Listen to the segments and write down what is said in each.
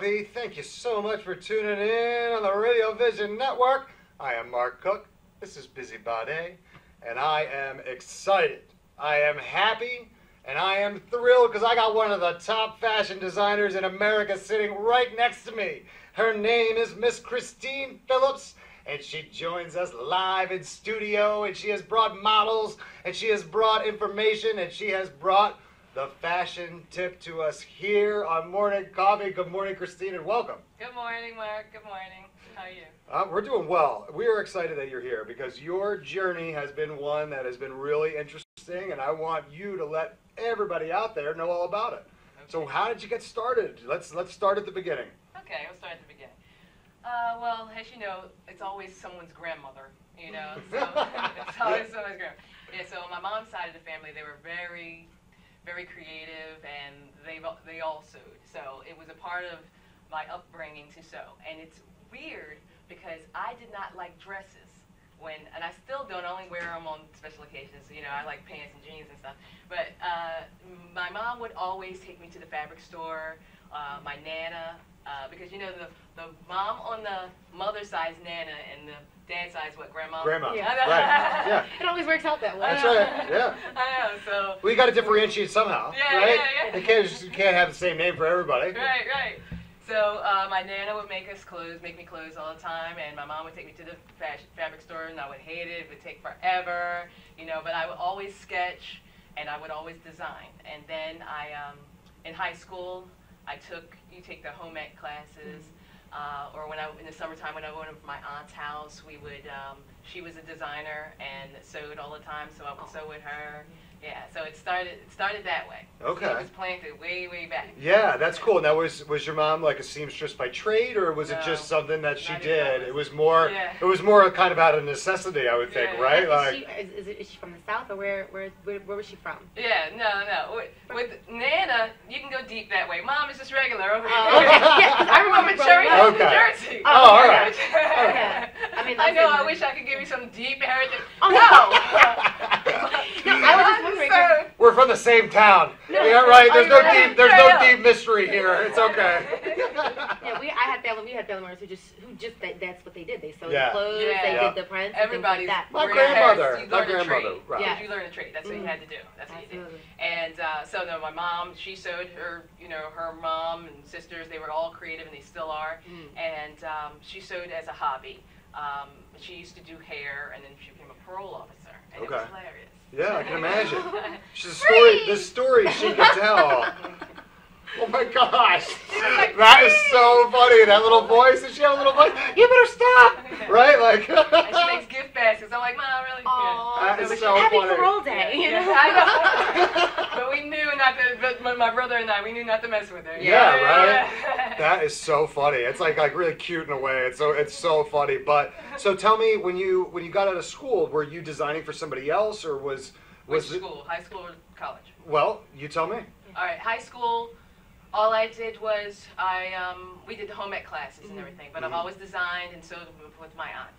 Thank you so much for tuning in on the Radio Vision Network. I am Mark Cook. This is Bizzy Bahdee, and I am excited. I am happy, and I am thrilled because I got one of the top fashion designers in America sitting right next to me. Her name is Miss Christine Phillips, and she joins us live in studio, and she has brought models, and she has brought information, and she has brought the fashion tip to us here on Morning Coffee. Good morning, Christine, and welcome. Good morning, Mark. Good morning. How are you? Uh, we're doing well. We are excited that you're here because your journey has been one that has been really interesting, and I want you to let everybody out there know all about it. So, how did you get started? Let's let's start at the beginning. Okay, we'll start at the beginning. Uh, well, as you know, it's always someone's grandmother. You know, so it's always someone's grandmother. Yeah. So, on my mom's side of the family, they were very very creative, and they they all sewed. So it was a part of my upbringing to sew, and it's weird because I did not like dresses when, and I still don't. Only wear them on special occasions. You know, I like pants and jeans and stuff. But uh, my mom would always take me to the fabric store. Uh, my nana, uh, because you know the the mom on the mother side's nana and the dad side's what grandma. Grandma. Yeah. Right. Yeah. It always works out that way. That's right. Yeah. I know. So. We got to differentiate somehow, Yeah, right? yeah, yeah. You can't just you can't have the same name for everybody. Right, right. So uh, my nana would make us clothes, make me clothes all the time, and my mom would take me to the fashion, fabric store, and I would hate it. It would take forever, you know. But I would always sketch, and I would always design. And then I, um, in high school, I took you take the home ec classes, uh, or when I in the summertime when I went to my aunt's house, we would. Um, she was a designer and sewed all the time, so I would sew with her. Yeah, so it started it started that way. Okay. It was planted way way back. Yeah, that's cool. Now, was was your mom like a seamstress by trade, or was it just something that she did? It was more. Yeah. It was more kind of out of necessity, I would think, Yeah. right? Is, Like, she, is, is, it, is she from the south or where, where, where, where was she from? Yeah, no, no. With, with Nana, you can go deep that way. Mom is just regular over Oh, okay. Yeah, 'cause I remember from Cherry Hill, Okay. New Jersey. Oh, oh all right. Okay. I mean, I know. I wish I could give you some deep heritage. Oh, No, I was just wondering. So- we're from the same town. No. yeah, right. There's no Oh, yeah. deep. There's no deep mystery here. It's okay. Yeah, we, I had family, we had family members who just, who just, that, that's what they did. They sewed Yeah. the clothes, Yeah. they Yeah. did the prints, Everybody's and things My grandmother. You My a grandmother. trade. Right. Yeah. You learn a trade. That's what you Mhm. had to do. That's what you did. And uh, so no, my mom, she sewed her, you know, her mom and sisters. They were all creative, and they still are. Mm. And um, she sewed as a hobby. Um, she used to do hair, and then she became a parole officer, and it was Okay. hilarious. Yeah, I can imagine. She's a story. The story she can tell. Oh my gosh, that is so funny. That little voice. Does she have a little voice? You better stop. Right, like. and she makes gift baskets. I'm like, Mom, really? Aw, That is so so happy funny. parole day. You Yeah, know? I know. but we knew not to. But my- my brother and I, we knew not to mess with her. Yeah, right? Yeah. That is so funny. It's like like really cute in a way. It's so it's so funny. But so tell me, when you when you got out of school, were you designing for somebody else, or was Which was it? school? High school or college? Well, you tell me. All right, high school. All I did was I um, we did the home ec classes and everything, but. I've always designed and sewed with, my aunt.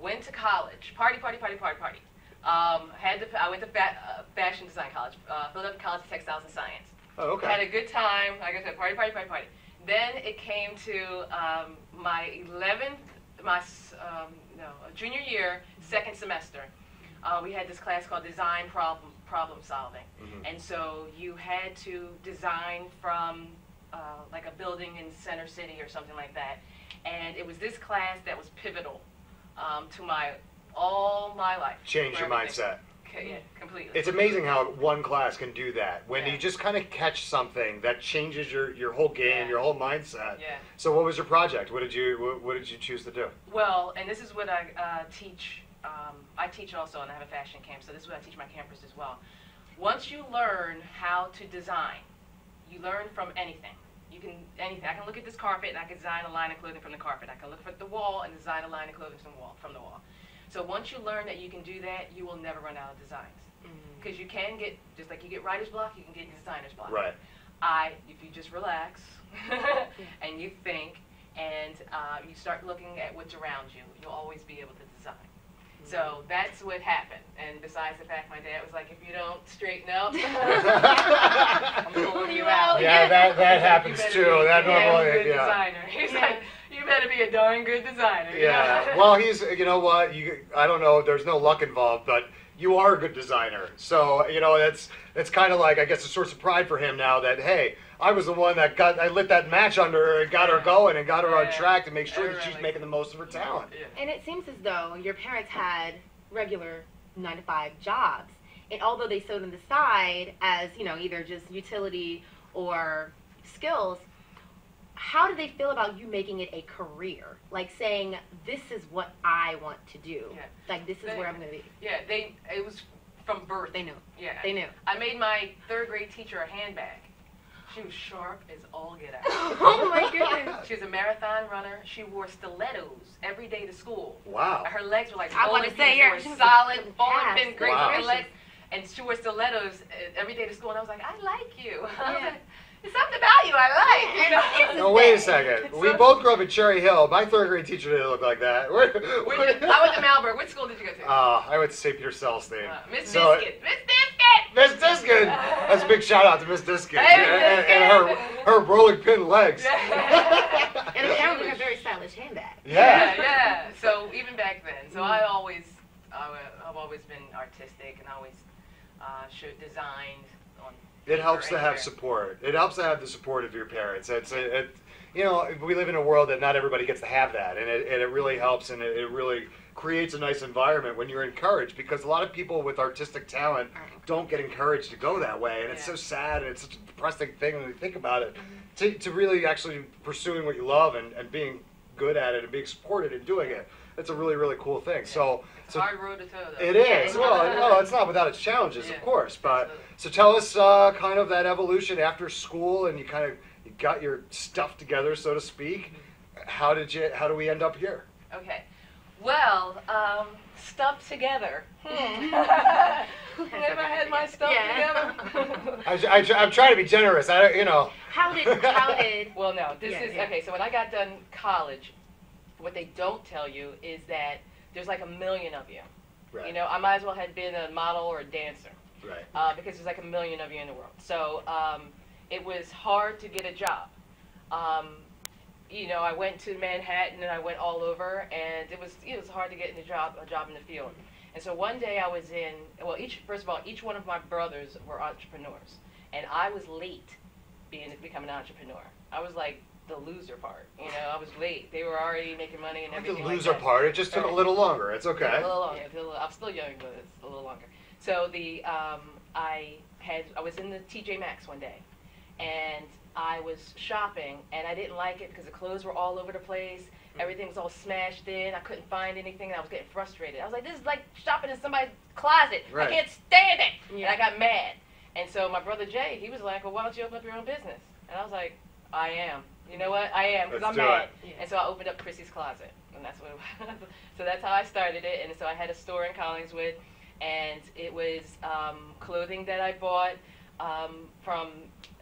Went to college, party, party, party, party, party. Um, had to, I went to fa- uh, fashion design college, uh, Philadelphia College of Textiles and Science. Oh, Had a good time, like I said, party, party, party, party. Then it came to um, my 11th, my um, no, junior year, second semester. Uh, we had this class called Design Problem Problem Solving, Mhm. and so you had to design from uh, like a building in Center City or something like that. And it was this class that was pivotal um, to my all my life. Change your mindset. Okay, yeah, completely. It's amazing how one class can do that. When Yeah. you just kind of catch something that changes your, your whole game, Yeah. your whole mindset. Yeah. So, what was your project? What did you what, what did you choose to do? Well, and this is what I uh, teach. Um, I teach also, and I have a fashion camp, so this is what I teach my campers as well. Once you learn how to design, you learn from anything. You can anything. I can look at this carpet and I can design a line of clothing from the carpet. I can look at the wall and design a line of clothing from the wall. From the wall. So once you learn that you can do that, you will never run out of designs. Mm. Because you can get just like you get writer's block, you can get designer's block. Right. I, if you just relax and you think and uh, you start looking at what's around you, you'll always be able to design. So that's what happened. And besides the fact my dad was like, if you don't straighten up, I'm pulling you out. Yeah, that that like, happens "You better too. be That normally, good yeah. designer. He's Yeah. like, you better be a darn good designer. you Yeah. know? Well, he's you know what you I don't know. There's no luck involved, but you are a good designer. So you know that's it's kind of like I guess a source of pride for him now that hey. I was the one that got I lit that match under her and got her going and got her on track to make sure that she's making the most of her talent. And it seems as though your parents had regular nine to five jobs. And although they sewed on the side as, you know, either just utility or skills, how do they feel about you making it a career? Like saying, this is what I want to do. Yeah. Like, this is They- where I'm going to be. Yeah, they it was from birth. They knew. Yeah. They knew. I made my third grade teacher a handbag. She was sharp as all get out. oh my goodness. She was a marathon runner. She wore stilettos every day to school. Wow. Her legs were like I wanna say, pins. yeah, They she was solid good bowling pass. pin, great Wow. legs. And she wore stilettos uh, every day to school. And I was like, I like you. Yeah. Like, There's something about you I like. You know? No, wait a second. We So- both grew up in Cherry Hill. My third grade teacher didn't look like that. Where did- I went to Malberg. Which school did you go to? Uh, I went to St. Peter Celestine. Uh, Miss So- Biscuit. Miss Biscuit. Miss Diskin. That's a big shout out to Miss Diskin Hey, and, and her her rolling pin legs. And apparently her very stylish handbag. Yeah, Yeah. yeah. So even back then, so I always, uh, I've always been artistic and always uh, showed designed on. It helps to have support. It helps to have the support of your parents. It's it, it you know we live in a world that not everybody gets to have that, and it, and it really helps, and it, it really creates a nice environment when you're encouraged because a lot of people with artistic talent don't get encouraged to go that way, and it's so sad and it's such a depressing thing when you think about it. Mm-hmm. To, to really actually pursuing what you love and, and being good at it and being supported in doing it, it's a really really cool thing. So It's so a hard road to toe, though. it is. Yeah. Well, no, it's not without its challenges, Yeah. of course. But Absolutely. so tell us uh, kind of that evolution after school, and you kind of you got your stuff together, so to speak. How did you? How do we end up here? Okay. Well, um, stuff together. Hmm. Never had my stuff Yeah. together. I, I, am trying to be generous. I, you know. How did, how did, Well, no, this Yeah, is yeah. okay. So when I got done college, what they don't tell you is that there's like a million of you. Right. You know, I might as well have been a model or a dancer Right. uh, because there's like a million of you in the world. So um, it was hard to get a job. Um, you know, I went to Manhattan and I went all over, and it was it was hard to get a job a job in the field. And so one day I was in well, each first of all, each one of my brothers were entrepreneurs, and I was late being becoming an entrepreneur. I was like the loser part. You know, I was late. They were already making money and everything. the loser like that. part. It just took a little longer. It's okay. Yeah, a little longer. It's a little- I'm still young, but it's a little longer. So the um, I had I was in the TJ Maxx one day, and I was shopping, and I didn't like it because the clothes were all over the place. Everything was all smashed in. I couldn't find anything, and I was getting frustrated. I was like, "This is like shopping in somebody's closet. Right. I can't stand it." Yeah. And I got mad. And so my brother Jay, he was like, "Well, why don't you open up your own business?" And I was like, "I am. You know what? I am because I'm mad." it. And so I opened up Chrissy's Closet, and that's what. It was. so that's how I started it. And so I had a store in Collingswood, and it was um, clothing that I bought um, from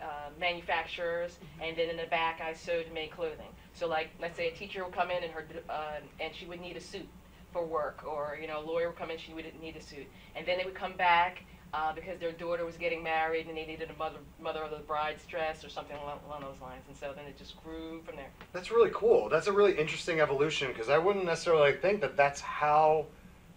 uh, manufacturers, and then in the back I sewed and made clothing. So like, let's say a teacher would come in and her uh, and she would need a suit for work, or you know, a lawyer would come in, she would need a suit, and then they would come back. Uh, because their daughter was getting married and they needed a mother, mother of the bride's dress or something along, along those lines, and so then it just grew from there. That's really cool. That's a really interesting evolution because I wouldn't necessarily think that that's how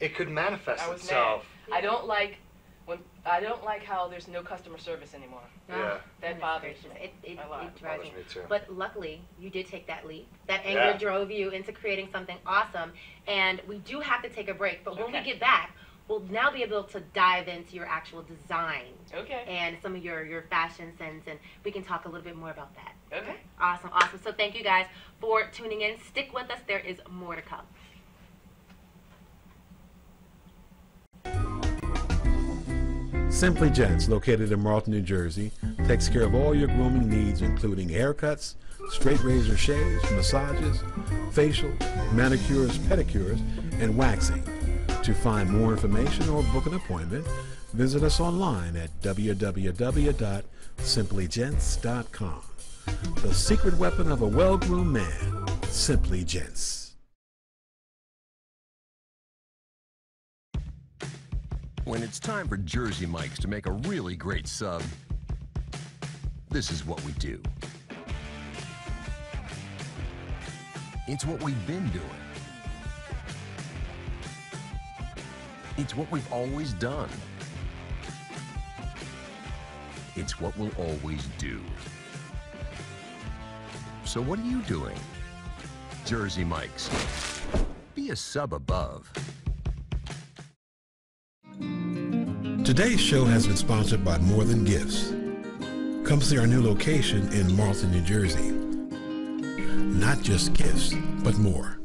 it could manifest I was itself. I don't like when I don't like how there's no customer service anymore. Yeah. That bothers me. It, it, a lot. it drives Bothers me. me too. But luckily, you did take that leap. That anger Yeah. drove you into creating something awesome. And we do have to take a break. But when we get back, we'll now be able to dive into your actual design Okay. and some of your, your fashion sense. And we can talk a little bit more about that. Okay. Awesome, awesome. So thank you guys for tuning in. Stick with us. There is more to come. Simply Gents, located in Marlton, New Jersey, takes care of all your grooming needs, including haircuts, straight razor shaves, massages, facial, manicures, pedicures, and waxing. To find more information or book an appointment, visit us online at www.simplygents.com. The secret weapon of a well-groomed man, Simply Gents. When it's time for Jersey Mike's to make a really great sub, this is what we do. It's what we've been doing. It's what we've always done. It's what we'll always do. So what are you doing? Jersey Mike's. Be a sub above. Today's show has been sponsored by More Than Gifts. Come see our new location in Marlton, New Jersey. Not just gifts, but more.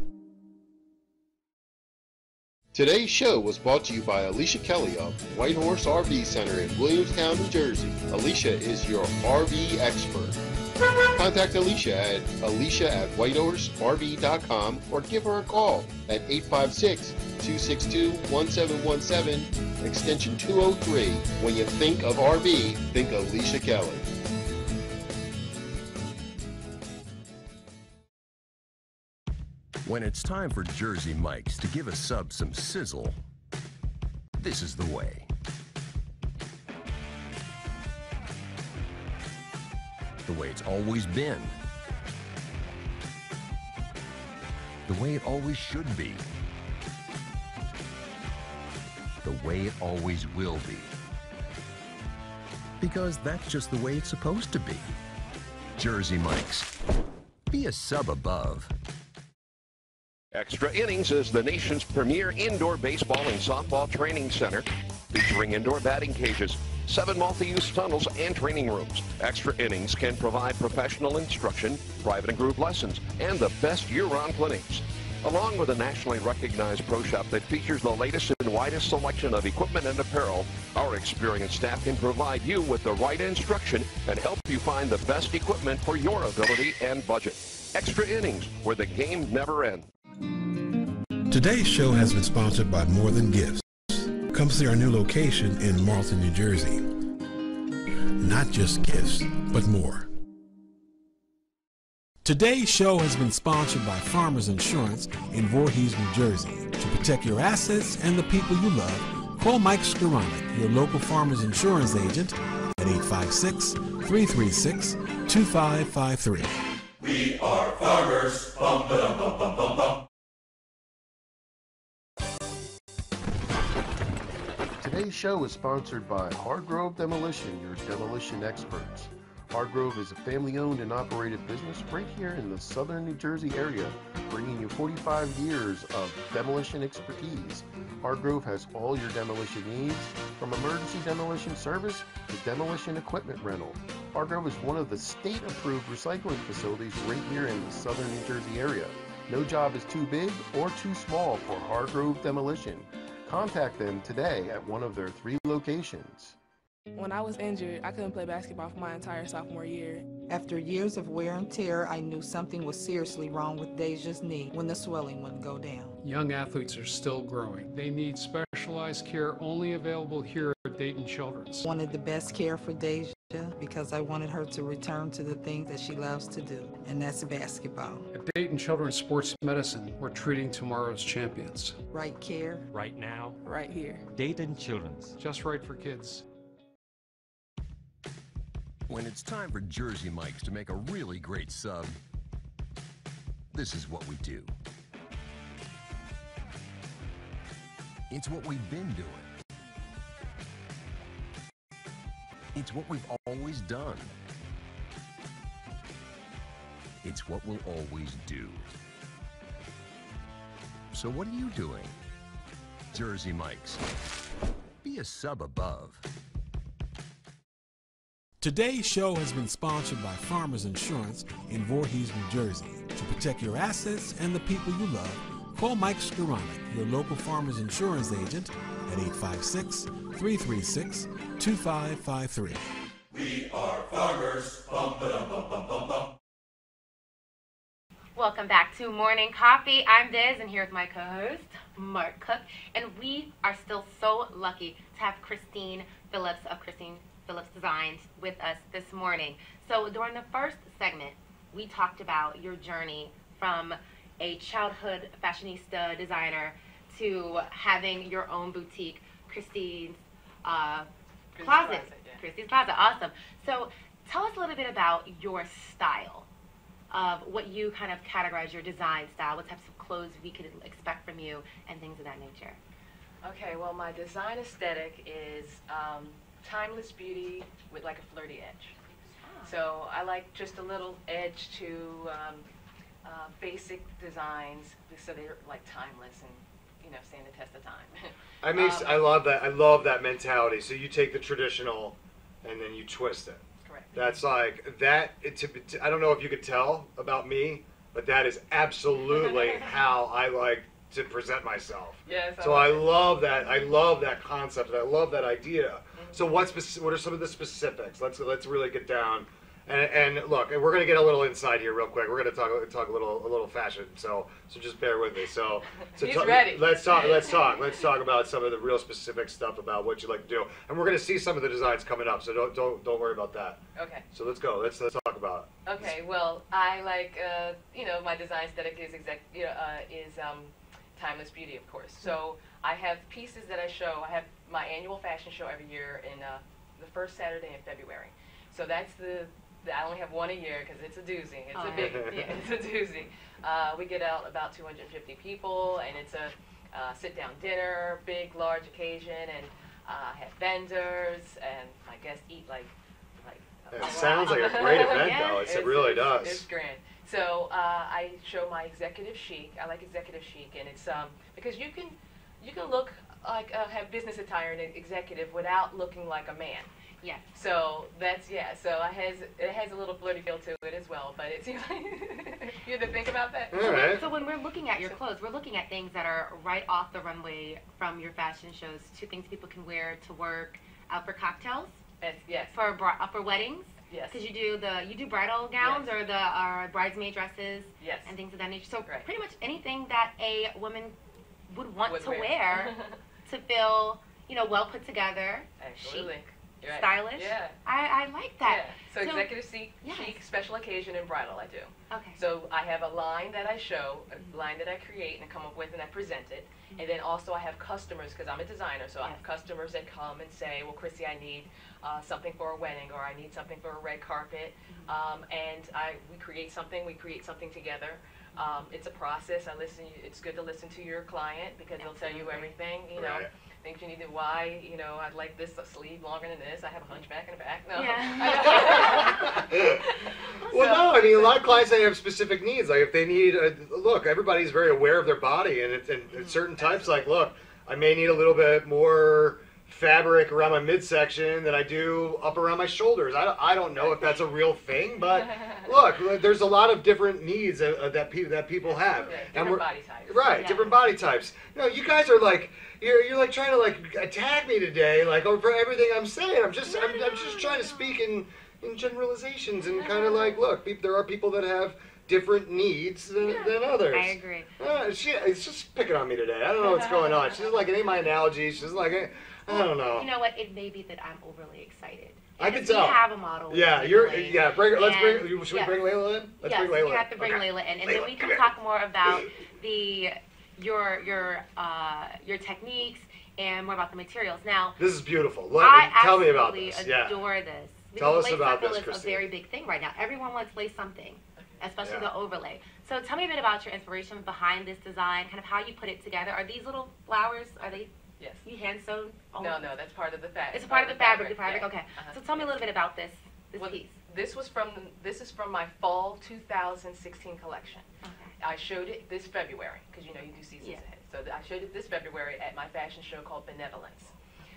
Today's show was brought to you by Alicia Kelly of Whitehorse RV Center in Williamstown, New Jersey. Alicia is your RV expert. Contact Alicia at alicia at whitehorserv.com or give her a call at 856-262-1717, extension 203. When you think of RV, think Alicia Kelly. When it's time for Jersey Mike's to give a sub some sizzle, this is the way. The way it's always been. The way it always should be. The way it always will be. Because that's just the way it's supposed to be. Jersey Mike's. Be a sub above. Extra Innings is the nation's premier indoor baseball and softball training center, featuring indoor batting cages, seven multi-use tunnels, and training rooms. Extra Innings can provide professional instruction, private and group lessons, and the best year-round clinics. Along with a nationally recognized pro shop that features the latest and widest selection of equipment and apparel, our experienced staff can provide you with the right instruction and help you find the best equipment for your ability and budget. Extra Innings, where the game never ends. Today's show has been sponsored by More Than Gifts. Come see our new location in Marlton, New Jersey. Not just gifts, but more. Today's show has been sponsored by Farmers Insurance in Voorhees, New Jersey. To protect your assets and the people you love, call Mike Skoranek, your local Farmers Insurance agent, at 856 336 2553. We are farmers. Bum, ba-dum, bum, bum, bum, Today's show is sponsored by Hargrove Demolition, your demolition experts. Hargrove is a family owned and operated business right here in the southern New Jersey area, bringing you 45 years of demolition expertise. Hargrove has all your demolition needs, from emergency demolition service to demolition equipment rental. Hargrove is one of the state approved recycling facilities right here in the southern New Jersey area. No job is too big or too small for Hargrove Demolition. Contact them today at one of their three locations. When I was injured, I couldn't play basketball for my entire sophomore year. After years of wear and tear, I knew something was seriously wrong with Deja's knee when the swelling wouldn't go down. Young athletes are still growing. They need specialized care only available here at Dayton Children's. Wanted the best care for Deja because I wanted her to return to the things that she loves to do, and that's basketball. At Dayton Children's Sports Medicine, we're treating tomorrow's champions. Right care. Right now. Right here. Dayton Children's. Just right for kids. When it's time for Jersey Mike's to make a really great sub, this is what we do. It's what we've been doing. It's what we've always done. It's what we'll always do. So what are you doing? Jersey Mike's. Be a sub above. Today's show has been sponsored by Farmers Insurance in Voorhees, New Jersey. To protect your assets and the people you love, call Mike Skoranek, your local Farmers Insurance agent, at 856 336 2553. We are farmers. Bum, bum, bum. Welcome back to Morning Coffee. I'm Diz, and here's my co-host, Mark Cook, and we are still so lucky to have Christine Phillips of Christine Phillips Designs with us this morning. So during the first segment, we talked about your journey from a childhood fashionista designer to having your own boutique, Christine's uh, Christie's closet. Closet, yeah. Closet, awesome. So tell us a little bit about your style of what you kind of categorize your design style, what types of clothes we could expect from you, and things of that nature. Okay, well, my design aesthetic is um, timeless beauty with like a flirty edge. So I like just a little edge to um, uh, basic designs, so they're like timeless and you know stand the test of time. I mean, Um, I love that. I love that mentality. So you take the traditional, and then you twist it. Correct. That's like that. It, to, to, I don't know if you could tell about me, but that is absolutely how I like to present myself. Yes. So I love that. I love that concept. I love that idea. So what's what are some of the specifics? Let's let's really get down. And, and look, and we're gonna get a little inside here real quick. We're gonna talk talk a little a little fashion. So so just bear with me. So, so He's ready. Let's talk. Let's talk. Let's talk about some of the real specific stuff about what you like to do. And we're gonna see some of the designs coming up. So don't don't don't worry about that. Okay. So let's go. Let's let's talk about it. Okay, well, I like, uh, you know, my design aesthetic is exact, you know, uh, is um, timeless beauty, of course. So I have pieces that I show. I have my annual fashion show every year in uh, the first Saturday in February. So that's the I only have one a year because it's a doozy. It's Oh, a big, yeah, it's a doozy. Uh, we get out about 250 people, and it's a uh, sit-down dinner, big, large occasion, and uh, have vendors, and my guests eat like, like. a It sounds like a great event, Yeah. though. It's, it really it's- does. It's grand. So uh, I show my executive chic. I like executive chic, and it's um, because you can you can look like uh, have business attire and executive without looking like a man. Yes. So that's yeah. So it has it has a little flirty feel to it as well. But it's you had to think about that. All right. So when we're looking at your clothes, we're looking at things that are right off the runway from your fashion shows to things people can wear to work, out for cocktails, Yes. Yes. for bri- uh, for weddings. Yes. Because you do the you do bridal gowns Yes. or the uh, bridesmaid dresses Yes. and things of that nature. So Right. pretty much anything that a woman would want Would to wear. wear to feel you know well put together, Absolutely. chic, You're right. stylish. Yeah. I, I like that. Yeah. So, executive chic, Yes. chic, special occasion, and bridal I do. Okay. So I have a line that I show, a line that I create and come up with and I present it. And then also I have customers, because I'm a designer, so I have customers that come and say, well, Chrissy, I need uh, something for a wedding or I need something for a red carpet. Um, and I, we create something, we create something together. Um, it's a process. I listen. It's good to listen to your client because they'll tell you everything. You know, Right. Things you need to. Why? You know, I'd like this sleeve longer than this. I have a hunchback in the back. No. well, no, I mean, a lot of clients they have specific needs. Like if they need, a, look, everybody's very aware of their body, and, it, and Mm-hmm. certain types, like, look, I may need a little bit more fabric around my midsection than I do up around my shoulders. I don't, I don't know if that's a real thing, but look, there's a lot of different needs uh, uh, that people that people have, Yeah, and we're body types. right, Yeah. different body types. You know, you guys are like. You're, you're like trying to like attack me today, like over everything I'm saying. I'm just I'm, I'm just trying to speak in in generalizations and kind of like look, peop there are people that have different needs than, than others. I agree. Uh, she, it's just picking on me today. I don't know what's going on. She's like, it ain't my analogy. She's like, eh, I don't know. You know what? It may be that I'm overly excited. I can Because we tell. have a model. Yeah, you're. Layla. Yeah, bring. Let's bring. And- Should we bring Layla in? Let's yes, bring Layla. you have to bring Okay. Layla in, and Layla, then we come can here. talk more about the your your uh, your techniques and more about the materials. Now, This is beautiful. Let, I tell me about absolutely this. Yeah. adore this. Tell us lace, about I feel, this, is Christine. a very big thing right now. Everyone wants to lace something, especially Yeah. the overlay. So tell me a bit about your inspiration behind this design, kind of how you put it together. Are these little flowers? Are they Yes. you hand sewn? all No, of no, that's part of the fabric. It's a part of the fabric. The fabric. yeah. Okay. Uh-huh. So tell me a little bit about this this Well, piece. This was from this is from my fall 2016 collection. Okay. I showed it this February because you know you do seasons Yeah. ahead. So th- I showed it this February at my fashion show called Benevolence.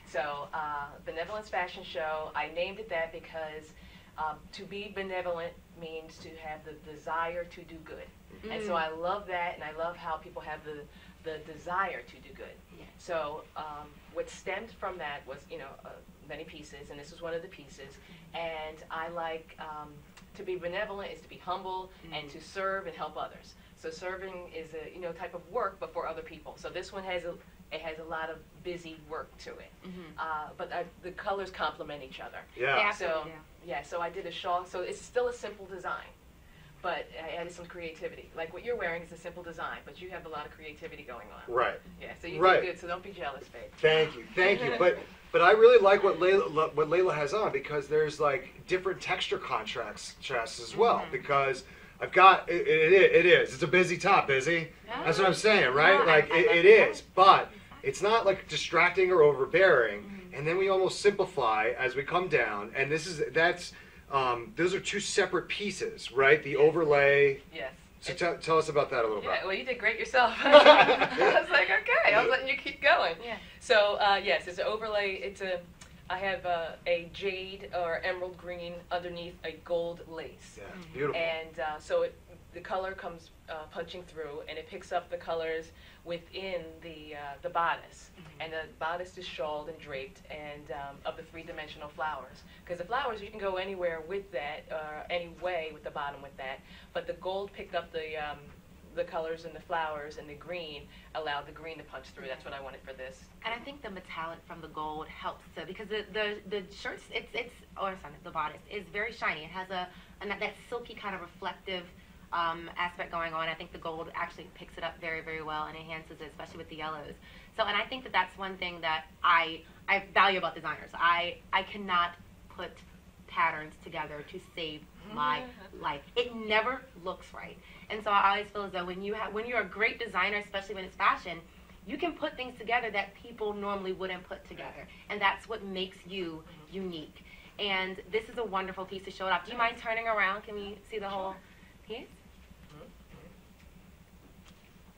So uh, Benevolence Fashion Show. I named it that because um, to be benevolent means to have the desire to do good. And so Mm. I love that, and I love how people have the the desire to do good. Yeah. So um, what stemmed from that was, you know, uh, many pieces, and this was one of the pieces. And I like um, to be benevolent is to be humble and to serve and help others. So serving is a you know type of work, but for other people. So this one has a it has a lot of busy work to it. Uh, but I, the colors complement each other. Yeah. They So absolutely yeah, so I did a shawl. So it's still a simple design, but I added some creativity. Like what you're wearing is a simple design, but you have a lot of creativity going on. Right. Yeah, so you Right. did good, so don't be jealous, babe. Thank you, thank you. But but I really like what Layla what Layla has on because there's like different texture contrasts as well. Mm-hmm. Because I've got it, it, it is it's a busy top, busy. That's what I'm saying, right? I- like I it, love it that. is, but it's not like distracting or overbearing. Mm-hmm. And then we almost simplify as we come down. And this is that's um, those are two separate pieces, right? The overlay. Yes. So tell tell us about that a little bit. Yeah, well, you did great yourself. I was like, okay, I was letting you keep going. Yeah. So uh, yes, it's an overlay. It's a, I have uh, a jade or emerald green underneath a gold lace. Yeah, it's beautiful. And uh, so it, the color comes uh, punching through, and it picks up the colors within the uh, the bodice. And the bodice is shawled and draped, and um, of the three-dimensional flowers. Because the flowers, you can go anywhere with that, or any way with the bottom with that. But the gold picked up the um, the colors and the flowers, and the green allowed the green to punch through. That's what I wanted for this. And I think the metallic from the gold helps so because the the, the shirts it's it's or sorry the bodice is very shiny. It has a, a that silky kind of reflective um, aspect going on. I think the gold actually picks it up very very well and enhances it, especially with the yellows. So and I think that that's one thing that I I value about designers. I I cannot put patterns together to save my life. It never looks right. And so I always feel as though when you have when you're a great designer, especially when it's fashion, you can put things together that people normally wouldn't put together. And that's what makes you unique. And this is a wonderful piece to show it off. Do you mind turning around? Can we see the whole piece?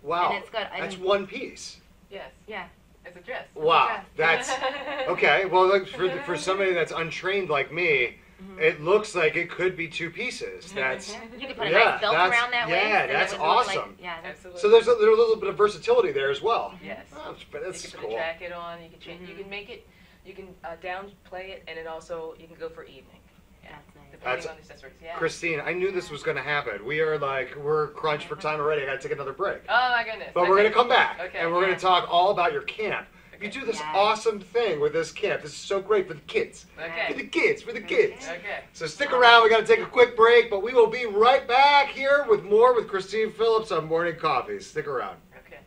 Wow, And it's good. that's And- one piece. Yes, Yeah. it's a dress. Wow, It's a that's okay. Well, look, for for somebody that's untrained like me, Mm-hmm. it looks like it could be two pieces. That's You can put a Yeah, nice belt that's- around that waist. yeah, and it that's would look like- awesome. yeah, that's Absolutely. so there's a, there's a little bit of versatility there as well. Yes. Oh, but you can put cool. a jacket on. You can change. Mm-hmm. You can make it. You can uh, downplay it, and it also you can go for evening. Yeah. That's nice. Depending That's- on accessories. Yeah. Christine, I knew this was going to happen. We are like we're crunched for time already. I got to take another break. Oh my goodness. But we're going to come back Okay. and we're going to talk all about your camp. You do this Yes. awesome thing with this camp. This is so great for the kids. For the kids, for the kids. Okay. So stick around. We got to take a quick break, but we will be right back here with more with Christine Phillips on Morning Coffee. Stick around. Okay.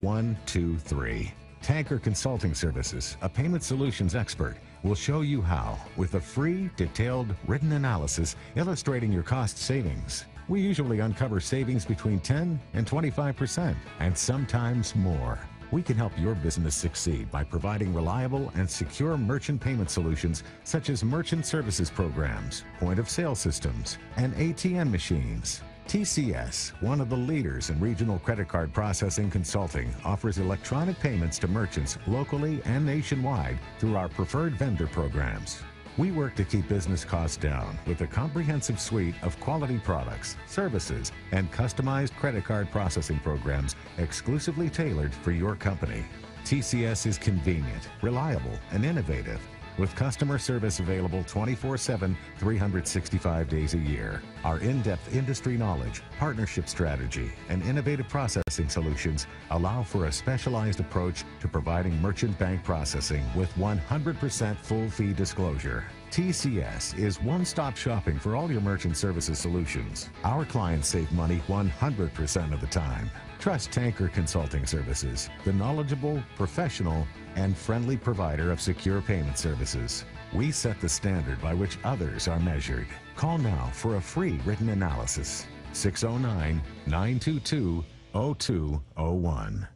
One, two, three. Tanker Consulting Services, a payment solutions expert, will show you how with a free, detailed, written analysis illustrating your cost savings. We usually uncover savings between 10 and 25%, and sometimes more. We can help your business succeed by providing reliable and secure merchant payment solutions such as merchant services programs, point of sale systems, and ATM machines. TCS, one of the leaders in regional credit card processing consulting, offers electronic payments to merchants locally and nationwide through our preferred vendor programs. We work to keep business costs down with a comprehensive suite of quality products, services, and customized credit card processing programs exclusively tailored for your company. TCS is convenient, reliable, and innovative with customer service available 24 7, 365 days a year. Our in depth industry knowledge, partnership strategy, and innovative processing solutions allow for a specialized approach to providing merchant bank processing with 100% full fee disclosure. TCS is one stop shopping for all your merchant services solutions. Our clients save money 100% of the time. Trust Tanker Consulting Services, the knowledgeable, professional, and friendly provider of secure payment services. We set the standard by which others are measured. Call now for a free written analysis. 609 922 0201.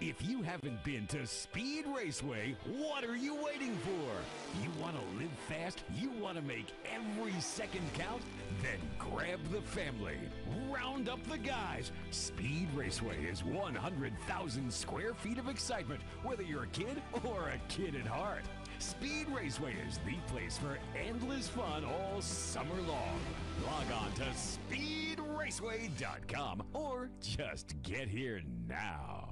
If you haven't been to Speed Raceway, what are you waiting for? You want to live fast? You want to make every second count? Then grab the family. Round up the guys. Speed Raceway is 100,000 square feet of excitement, whether you're a kid or a kid at heart. Speed Raceway is the place for endless fun all summer long. Log on to speedraceway.com or just get here now.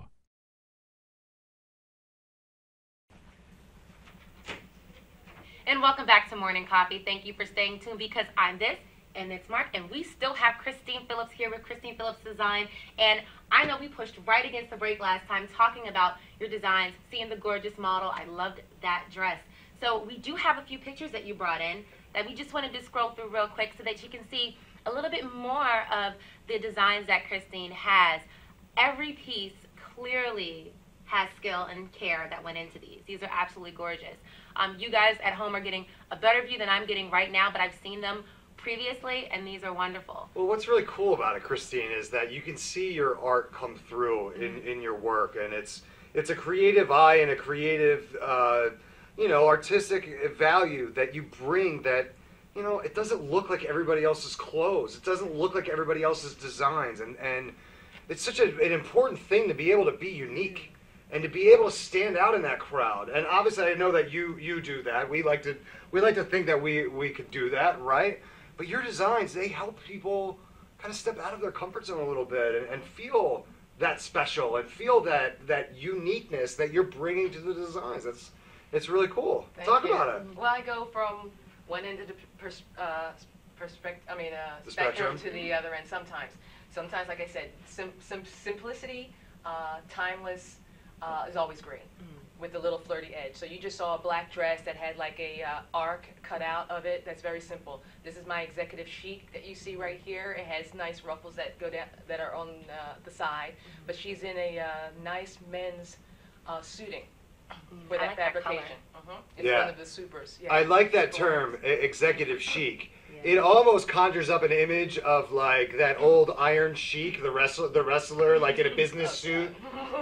And welcome back to Morning Coffee. Thank you for staying tuned because I'm this and it's Mark, and we still have Christine Phillips here with Christine Phillips Design. And I know we pushed right against the break last time talking about your designs, seeing the gorgeous model. I loved that dress. So we do have a few pictures that you brought in. that we just wanted to scroll through real quick so that you can see a little bit more of the designs that Christine has. Every piece clearly has skill and care that went into these. These are absolutely gorgeous. Um, you guys at home are getting a better view than I'm getting right now, but I've seen them previously, and these are wonderful. Well, what's really cool about it, Christine, is that you can see your art come through in, Mm-hmm. in your work, and it's it's a creative eye and a creative, uh, you know, artistic value that you bring. That you know, it doesn't look like everybody else's clothes. It doesn't look like everybody else's designs, and and it's such a, an important thing to be able to be unique and to be able to stand out in that crowd. And obviously, I know that you you do that. We like to we like to think that we we could do that, right? But your designs they help people kind of step out of their comfort zone a little bit and, and feel that special and feel that that uniqueness that you're bringing to the designs. That's it's really cool. Thank Talk you. about it. Well, I go from one end of the pers- uh, perspective, I mean, uh, spectrum, spectrum. to the other end sometimes. Sometimes, like I said, sim- sim- simplicity, uh, timeless uh, is always great with the little flirty edge. So you just saw a black dress that had like a uh, arc cut out of it. That's very simple. This is my executive chic that you see right here. It has nice ruffles that go down that are on uh, the side, but she's in a uh, nice men's uh, suiting with I that like that color. fabrication. Mhm. It's Yeah. one of the supers. Yeah. I like that term, e- executive chic. It almost conjures up an image of like that old Iron Sheik, the wrestler, the wrestler, like in a business suit,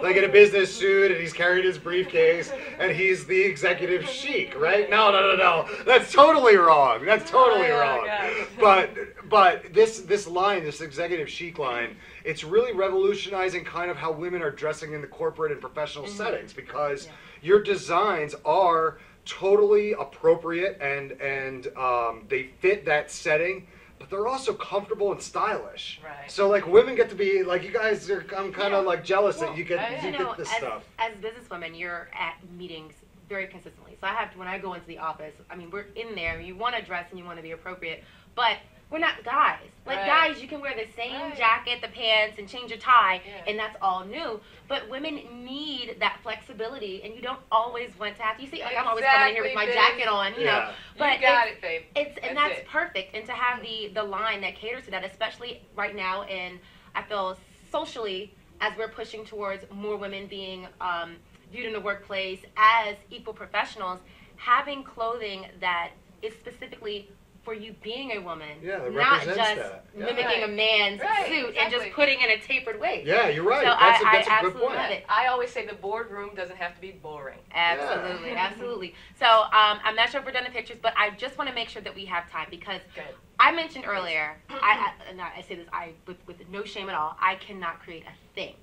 like in a business suit, and he's carrying his briefcase, and he's the executive chic, right? No, no, no, no, that's totally wrong. That's oh, totally Oh, wrong. God. But but this this line, this executive chic line, it's really revolutionizing kind of how women are dressing in the corporate and professional mm-hmm. settings because your designs are totally appropriate and and um, they fit that setting but they're also comfortable and stylish Right. so like women get to be like you guys are i'm kind of like jealous that you get you you know, get this as, stuff as businesswomen, you're at meetings very consistently. So I have to, when I go into the office, I mean, we're in there. You want to dress and you want to be appropriate, but we're not guys. Like Right. guys, you can wear the same Right. jacket, the pants, and change your tie, Yeah. and that's all new. But women need that flexibility, and you don't always want to have to. You see, like I'm always coming in here with my Exactly, jacket on, you know. But you got it's- it, babe. it's and That's that's it. perfect. And to have the the line that caters to that, especially right now, and I feel socially as we're pushing towards more women being um, viewed in the workplace as equal professionals, having clothing that is specifically for you being a woman, Yeah, that not represents just that. Yeah. mimicking a man's Right, suit and just putting in a tapered waist. yeah you're right So that's, I, a, that's I a good point love it. I always say the boardroom doesn't have to be boring. Absolutely, absolutely. So um, I'm not sure if we're done the pictures, but I just want to make sure that we have time because Good. I mentioned earlier, I, I, and I say this I with, with no shame at all, I cannot create a thing.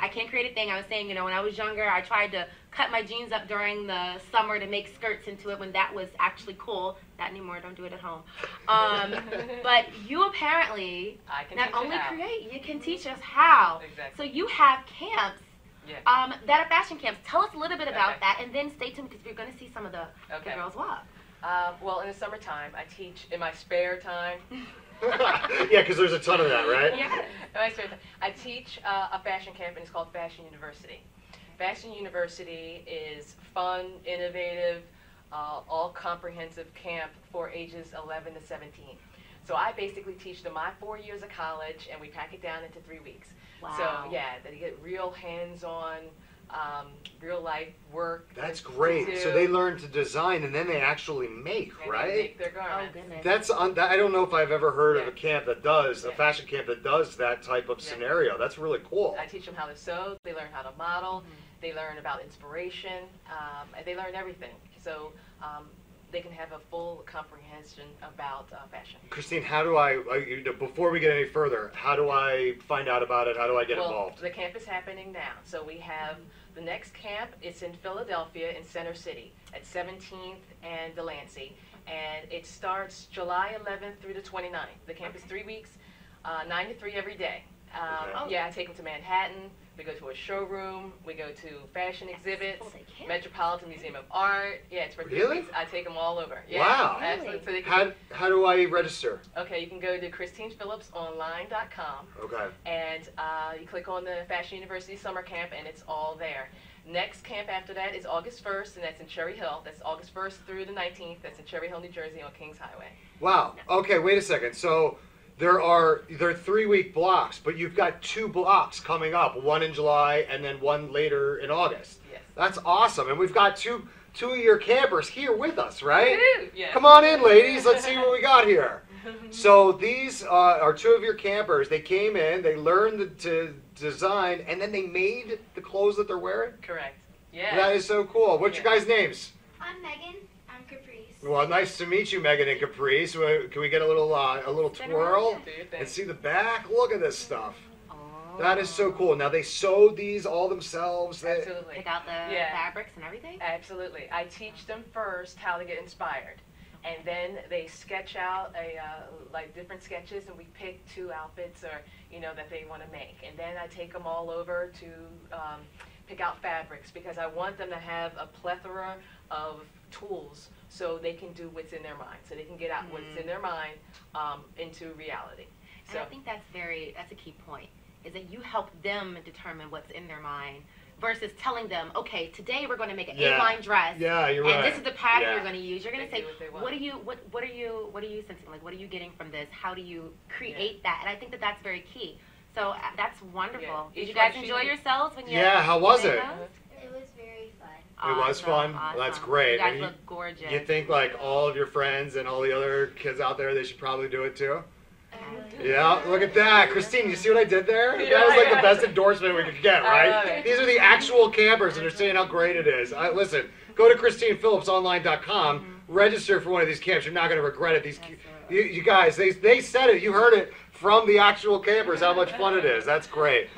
I can't create a thing. I was saying, you know, when I was younger, I tried to cut my jeans up during the summer to make skirts into it when that was actually cool. Not anymore. Don't do it at home. Um, but you apparently not only create, you can teach us how. Exactly. So you have camps Yeah. um, that are fashion camps. Tell us a little bit about Okay. that, and then stay tuned because we're going to see some of the, Okay. the girls walk. Uh, well, in the summertime, I teach in my spare time. yeah because there's a ton of that right Yeah. In my I teach uh, a fashion camp, and it's called Fashion University. Fashion University is fun, innovative, uh, all comprehensive camp for ages 11 to 17. So I basically teach them my four years of college, and we pack it down into three weeks. Wow. So yeah, they get real hands-on, um, real life work. that's great so they learn to design and then they actually make and they right make their Oh, garments. goodness. That's un- that, I don't know if I've ever heard of a camp that does a fashion camp that does that type of Yeah. scenario. That's really cool. I teach them how to sew. They learn how to model. Mm-hmm. They learn about inspiration. Um, and they learn everything. So um, they can have a full comprehension about uh, fashion. Christine, how do I, know, before we get any further, how do I find out about it? How do I get well, involved? the camp is happening now. So we have the next camp. It's in Philadelphia, in Center City, at 17th and Delancey, and it starts July 11th through the 29th. The camp is three weeks, uh, nine to three every day. Um, Okay. Yeah, I take them to Manhattan. We go to a showroom. We go to fashion exhibits. Oh. Metropolitan Museum of Art. Yeah, it's for three Really? weeks. I take them all over. Yeah, Wow. absolutely. So they can How, how do I register? okay, you can go to ChristinePhillipsOnline.com Okay. and uh, you click on the Fashion University Summer Camp, and it's all there. Next camp after that is August 1st, and that's in Cherry Hill. That's August 1st through the 19th. That's in Cherry Hill, New Jersey, on Kings Highway. Wow. Okay, wait a second. So there are there are three week blocks, but you've got two blocks coming up, one in July and then one later in August. Yes. That's awesome. And we've got two two of your campers here with us, right? Woo! Yes. Come on in, ladies. Let's see what we got here. So these uh, are two of your campers. They came in, they learned the, to design, and then they made the clothes that they're wearing. Correct. Yeah. That is so cool. What's your guys' names? I'm Megan. I'm Caprice. Well, nice to meet you, Megan and Caprice. Can we get a little uh, a little twirl Do your thing. and see the back? Look at this stuff. That is so cool. Now they sewed these all themselves. They, Absolutely. Pick out the Yeah. fabrics and everything. Absolutely. I teach them first how to get inspired. And then they sketch out a uh, like different sketches, and we pick two outfits or you know that they want to make. And then I take them all over to um, pick out fabrics because I want them to have a plethora of tools so they can do what's in their mind, so they can get out what's in their mind um, into reality. And So I think that's very that's a key point is that you help them determine what's in their mind versus telling them, okay, today we're going to make an Yeah. A-line dress. Yeah, you're and right. And this is the pattern Yeah. you're going to use. You're going to say, what what, are you what what are you what are you sensing? Like what are you getting from this? How do you create that? And I think that that's very key. So uh, that's wonderful. Yeah. Did you guys enjoy yourselves when you Yeah, how was it? those? It was very fun. It was fun. awesome. That's great. You guys And you- look gorgeous. You think like all of your friends and all the other kids out there, they should probably do it too? Yeah, look at that. Christine, you see what I did there? That was like the best endorsement we could get, right? These are the actual campers and they're saying how great it is. I, listen, go to ChristinePhillipsOnline.com, mm-hmm. register for one of these camps. You're not going to regret it. These, you, you guys, they, they said it. You heard it from the actual campers how much fun it is. That's great.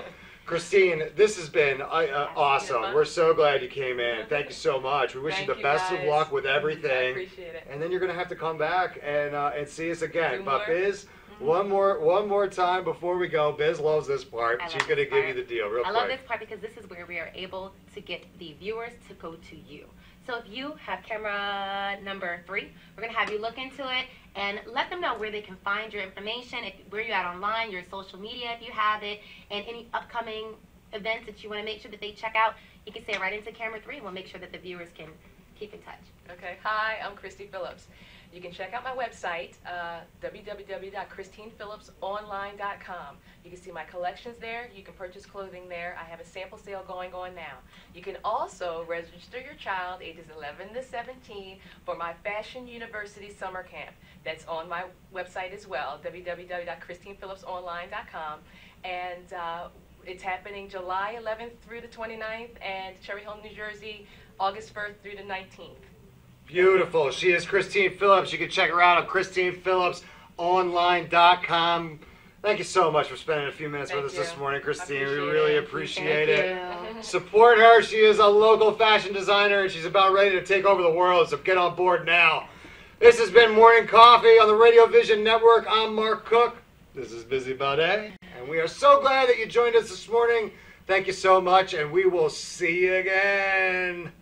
Christine, this has been uh, uh, awesome. We're so glad you came in. Thank you so much. We wish Thank you the you, best of luck with I everything. appreciate it. And then you're gonna have to come back and uh, and see us again. Do but more. Biz, one more one more time before we go. Biz loves this part. I She's gonna give part. you the deal real I quick. love this part because this is where we are able to get the viewers to go to you. So if you have camera number three, we're gonna have you look into it and let them know where they can find your information, if where you're at online, your social media if you have it, and any upcoming events that you want to make sure that they check out. You can say it right into camera three, and we'll make sure that the viewers can keep in touch. Okay. Hi, I'm Christy Phillips. You can check out my website, uh, www.christinephillipsonline.com. You can see my collections there. You can purchase clothing there. I have a sample sale going on now. You can also register your child, ages 11 to 17, for my Fashion University Summer Camp. That's on my website as well, www.christinephillipsonline.com. And uh, it's happening July 11th through the 29th, and Cherry Hill, New Jersey, August 1st through the 19th. Beautiful. She is Christine Phillips. You can check her out on ChristinePhillipsOnline.com. Thank you so much for spending a few minutes Thank with us you. this morning, Christine. We really appreciate Thank it. Support her. She is a local fashion designer and she's about ready to take over the world, so get on board now. This has been Morning Coffee on the Radio Vision Network. I'm Mark Cook. This is Bizzy Bahdee, and we are so glad that you joined us this morning. Thank you so much, and we will see you again.